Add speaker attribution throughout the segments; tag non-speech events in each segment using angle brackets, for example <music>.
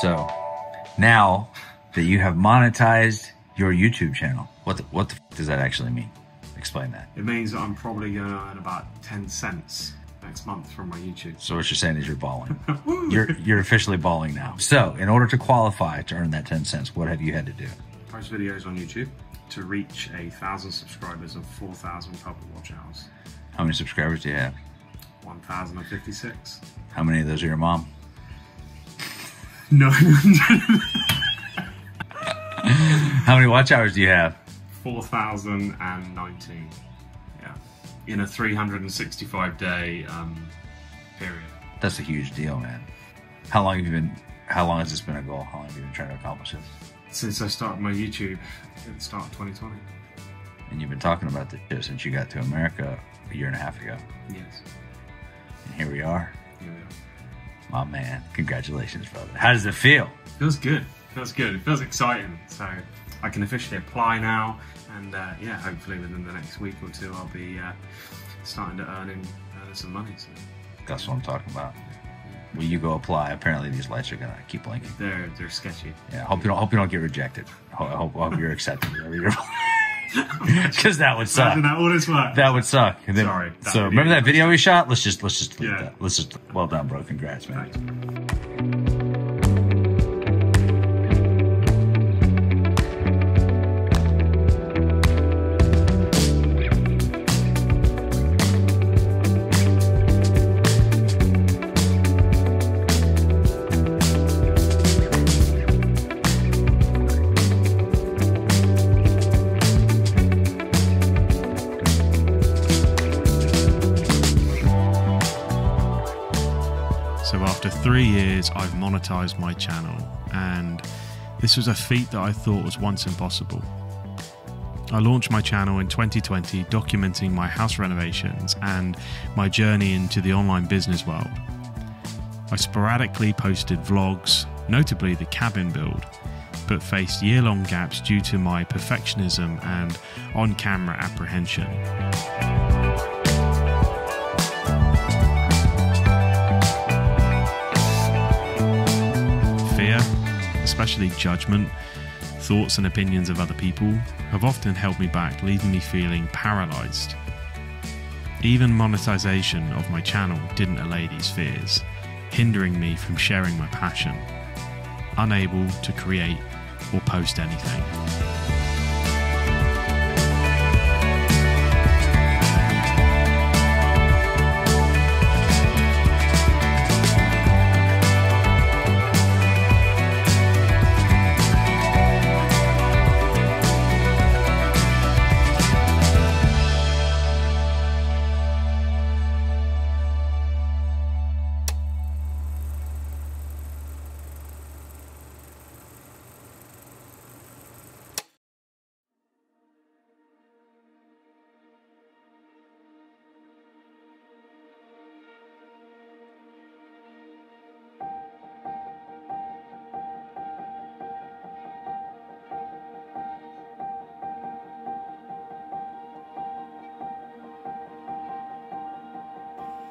Speaker 1: So now that you have monetized your YouTube channel, what the, what the f- does that actually mean? Explain that.
Speaker 2: It means that I'm probably going to earn about 10 cents next month from my YouTube.
Speaker 1: So what you're saying is you're balling. <laughs> you're you're officially balling now. So in order to qualify to earn that ten cents, what have you had to do?
Speaker 2: Post videos on YouTube to reach a thousand subscribers and 4,000 public watch hours.
Speaker 1: How many subscribers do you have?
Speaker 2: 1,056.
Speaker 1: How many of those are your mom? <laughs>
Speaker 2: No,
Speaker 1: How many watch hours do you have?
Speaker 2: 4,019. Yeah. In a 365 day um, period.
Speaker 1: That's a huge deal, man. How long have you been? How long has this been a goal? How long have you been trying to accomplish this?
Speaker 2: Since I started my YouTube at the start of 2020.
Speaker 1: And you've been talking about this shit since you got to America a year and a half ago.
Speaker 2: Yes.
Speaker 1: And here we are.
Speaker 2: Here we are.
Speaker 1: My man, congratulations, brother. How does it feel?
Speaker 2: Feels good. Feels good. It feels exciting. So I can officially apply now, and uh, yeah, hopefully within the next week or two, I'll be uh, starting to earn some money. So
Speaker 1: That's what I'm talking about. When you go apply, apparently these lights are gonna keep blinking.
Speaker 2: they're they're sketchy.
Speaker 1: Yeah, hope you don't hope you don't get rejected. I hope, I hope you're accepted. <laughs> <laughs> Because that would suck.
Speaker 2: Imagine that this work.
Speaker 1: That would suck. Then-
Speaker 2: Sorry, that
Speaker 1: so remember that video we shot? Let's just let's just
Speaker 2: Yeah.
Speaker 1: that. Let's just well done, bro. Congrats, man.
Speaker 2: Thanks.
Speaker 3: Three years, I've monetized my channel, and this was a feat that I thought was once impossible. I launched my channel in 2020, documenting my house renovations and my journey into the online business world. I sporadically posted vlogs, notably the cabin build, but faced year long gaps due to my perfectionism and on camera apprehension. Especially judgment, thoughts and opinions of other people, have often held me back, leaving me feeling paralyzed. Even monetization of my channel didn't allay these fears, hindering me from sharing my passion, unable to create or post anything.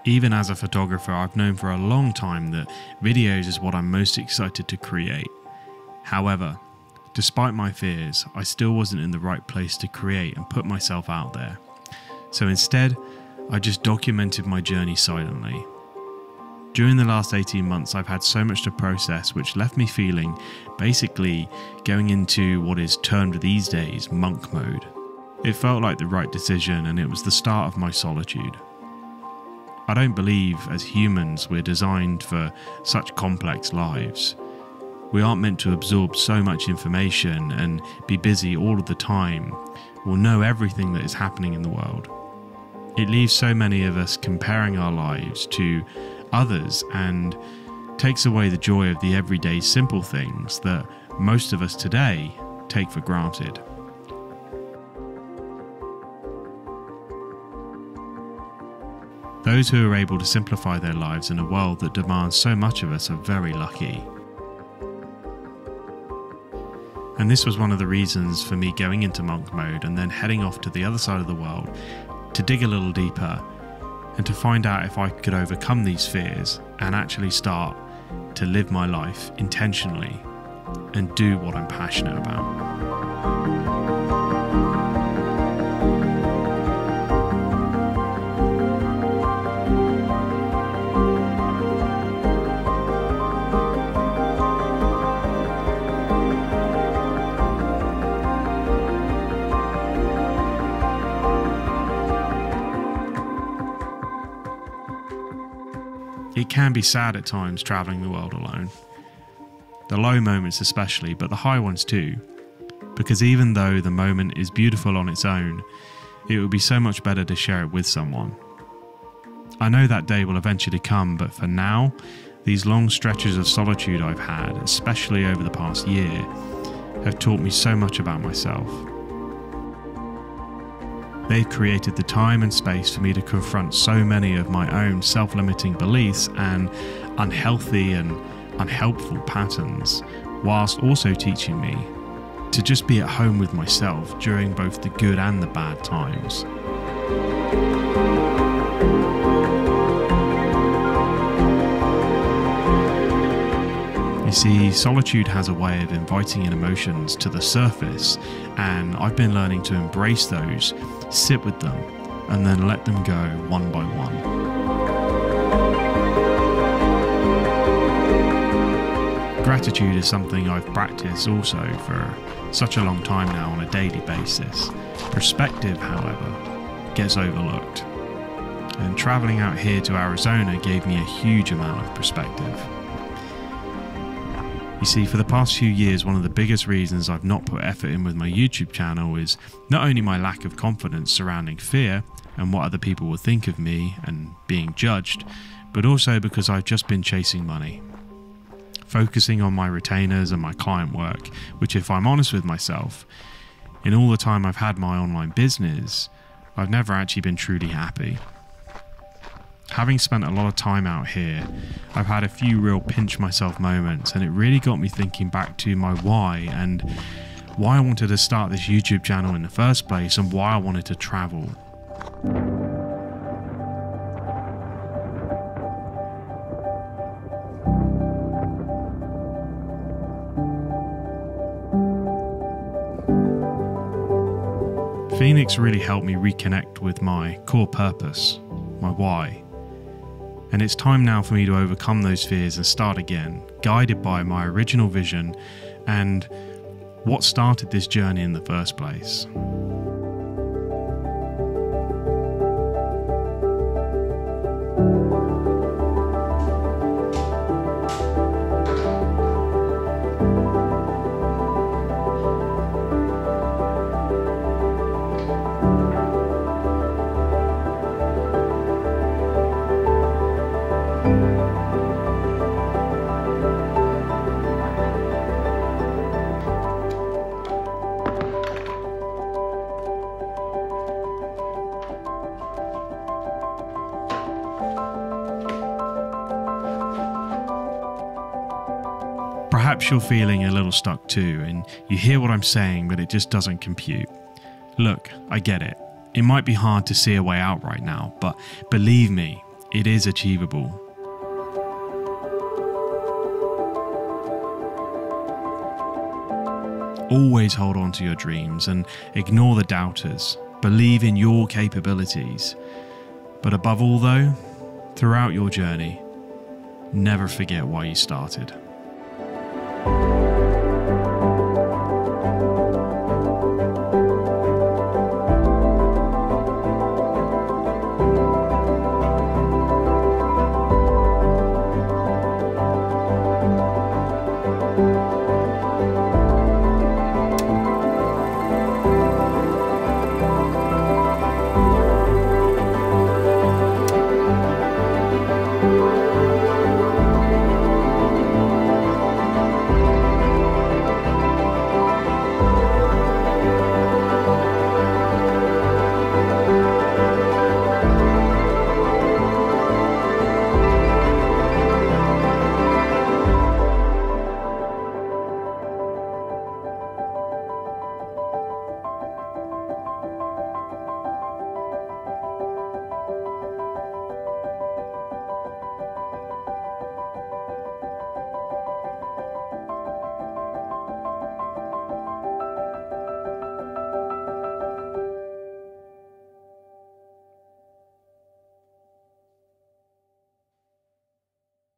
Speaker 3: Even as a photographer, I've known for a long time that videos is what I'm most excited to create. However, despite my fears, I still wasn't in the right place to create and put myself out there. So instead, I just documented my journey silently. During the last 18 months, I've had so much to process, which left me feeling basically going into what is termed these days monk mode. It felt like the right decision, and it was the start of my solitude. I don't believe as humans we're designed for such complex lives. We aren't meant to absorb so much information and be busy all of the time or know everything that is happening in the world. It leaves so many of us comparing our lives to others and takes away the joy of the everyday simple things that most of us today take for granted. Those who are able to simplify their lives in a world that demands so much of us are very lucky. And this was one of the reasons for me going into monk mode and then heading off to the other side of the world to dig a little deeper and to find out if I could overcome these fears and actually start to live my life intentionally and do what I'm passionate about. It can be sad at times traveling the world alone. The low moments, especially, but the high ones too. Because even though the moment is beautiful on its own, it would be so much better to share it with someone. I know that day will eventually come, but for now, these long stretches of solitude I've had, especially over the past year, have taught me so much about myself. They've created the time and space for me to confront so many of my own self limiting beliefs and unhealthy and unhelpful patterns, whilst also teaching me to just be at home with myself during both the good and the bad times. See, solitude has a way of inviting in emotions to the surface, and I've been learning to embrace those, sit with them, and then let them go one by one. Gratitude is something I've practiced also for such a long time now on a daily basis. Perspective, however, gets overlooked. And traveling out here to Arizona gave me a huge amount of perspective. You see, for the past few years, one of the biggest reasons I've not put effort in with my YouTube channel is not only my lack of confidence surrounding fear and what other people will think of me and being judged, but also because I've just been chasing money. Focusing on my retainers and my client work, which, if I'm honest with myself, in all the time I've had my online business, I've never actually been truly happy. Having spent a lot of time out here, I've had a few real pinch myself moments, and it really got me thinking back to my why and why I wanted to start this YouTube channel in the first place and why I wanted to travel. Phoenix really helped me reconnect with my core purpose, my why. And it's time now for me to overcome those fears and start again, guided by my original vision and what started this journey in the first place. Perhaps you're feeling a little stuck too, and you hear what I'm saying, but it just doesn't compute. Look, I get it. It might be hard to see a way out right now, but believe me, it is achievable. Always hold on to your dreams and ignore the doubters. Believe in your capabilities. But above all, though, throughout your journey, never forget why you started.